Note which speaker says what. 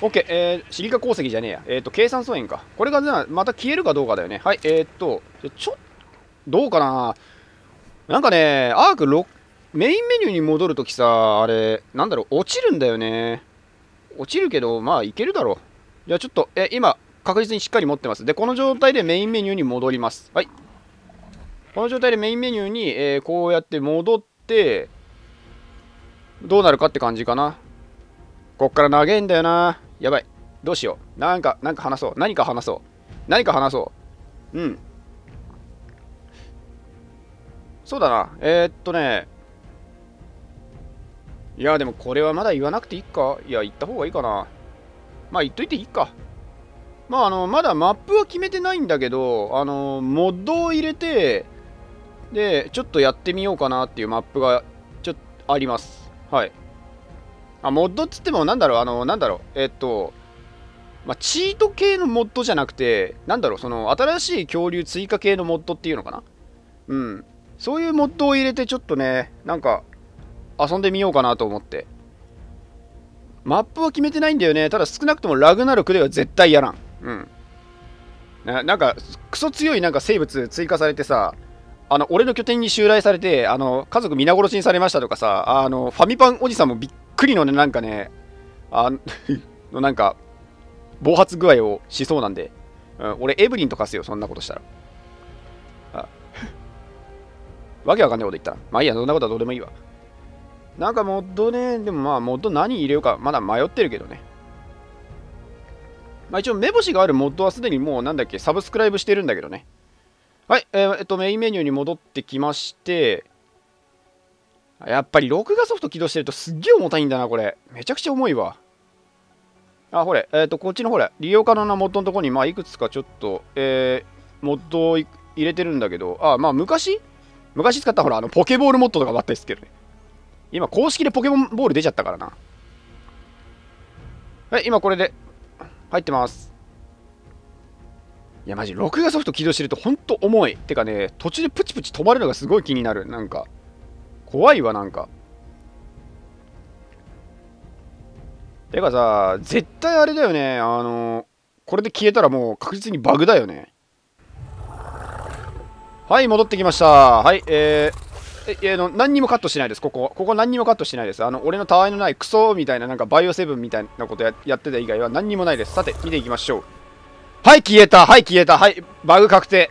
Speaker 1: OK、えー、シリカ鉱石じゃねえや。えっ、ー、と、計算素塩か。これがな、また消えるかどうかだよね。はい、えっ、ー、と、ちょ、どうかななんかね、アーク6、メインメニューに戻るときさ、あれ、なんだろう、落ちるんだよね。落ちるけど、まあ、いけるだろう。じゃあちょっと、え、今、確実にしっかり持ってます。で、この状態でメインメニューに戻ります。はい。この状態でメインメニューに、えー、こうやって戻って、どうなるかって感じかな。こっから長いんだよな。やばい。どうしよう。なんか、なんか話そう。何か話そう。何か話そう。うん。そうだな。えー、っとね。いや、でもこれはまだ言わなくていいか。いや、言った方がいいかな。まあ、言っといていいか。まあ、あの、まだマップは決めてないんだけど、あの、モッドを入れて、で、ちょっとやってみようかなっていうマップが、ちょっとあります。はい。あ、モッドっつっても、なんだろう、あの、なんだろう、えっと、まあ、チート系のモッドじゃなくて、なんだろう、その、新しい恐竜追加系のモッドっていうのかな？うん。そういうモッドを入れて、ちょっとね、なんか、遊んでみようかなと思って。マップは決めてないんだよね。ただ少なくともラグナロクでは絶対やらん。うん。ななんか、クソ強いなんか生物追加されてさ、あの、俺の拠点に襲来されて、あの、家族皆殺しにされましたとかさ、あの、ファミパンおじさんもびっくりのね、なんかね、あ の、なんか、暴発具合をしそうなんで、うん、俺、エブリンとかすよ、そんなことしたら。あ わけわかんないこと言ったら。まあいいや、そんなことはどうでもいいわ。なんかモッドね、でもまあモッド何入れようか、まだ迷ってるけどね。まあ一応目星があるモッドはすでにもうなんだっけ、サブスクライブしてるんだけどね。はい、えー、えっと、メインメニューに戻ってきまして、やっぱり録画ソフト起動してるとすっげえ重たいんだな、これ。めちゃくちゃ重いわ。あ、ほれ、えっ、ー、と、こっちのほれ、利用可能なモッドのとこに、まあ、いくつかちょっと、えー、モッドを入れてるんだけど、あ、まあ、昔？昔使ったほら、あの、ポケボールモッドとかもあったりすけどね。今、公式でポケモンボール出ちゃったからな。はい、今これで入ってます。いや、マジ、録画ソフト起動してるとほんと重い。てかね、途中でプチプチ止まるのがすごい気になる。なんか、怖いわ、なんか。てかさ、絶対あれだよね。あの、これで消えたらもう確実にバグだよね。はい、戻ってきました。はい、えー、え、えー、何にもカットしないです、ここ。ここ何にもカットしないです。あの、俺のたわいのないクソみたいな、なんかバイオセブンみたいなことややってた以外は何にもないです。さて、見ていきましょう。はい、消えた。はい、消えた。はい、バグ確定。